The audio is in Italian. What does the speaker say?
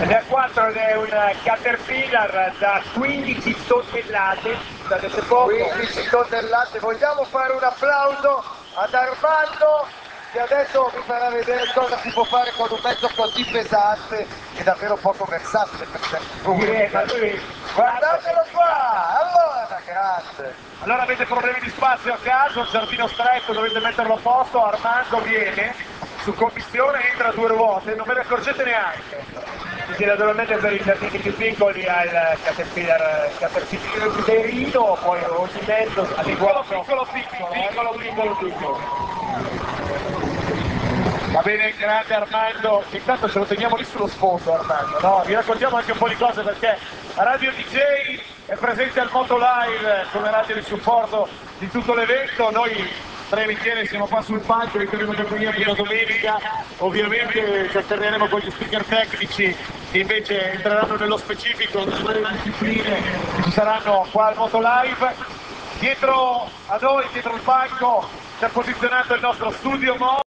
È 4 ed è un Caterpillar da 15 tonnellate, sapete poco? 15 tonnellate, vogliamo fare un applauso ad Armando che adesso vi farà vedere cosa si può fare con un mezzo così pesante e davvero poco versatile per certi punti. Guardatelo qua! Allora, grazie! Allora avete problemi di spazio a caso, giardino stretto, dovete metterlo a posto, Armando viene, su commissione entra a due ruote, non ve ne accorgete neanche. Quindi naturalmente per i giardini più piccoli ha il Caterpillar, Caterpillar Derino, poi ogni mezzo adeguato. Piccolo piccolo, piccolo piccolo piccolo. Va bene, grande Armando, intanto ce lo teniamo lì sullo sfondo Armando, no? Vi raccontiamo anche un po' di cose perché Radio DJ è presente al Moto Live come radio di supporto di tutto l'evento, noi tre insieme siamo qua sul palco, vi faremo compagnia per la domenica, ovviamente ci alterneremo con gli speaker tecnici invece entreranno nello specifico delle discipline ci saranno qua al Moto Live. Dietro a noi, dietro il palco, si è posizionato il nostro studio Mo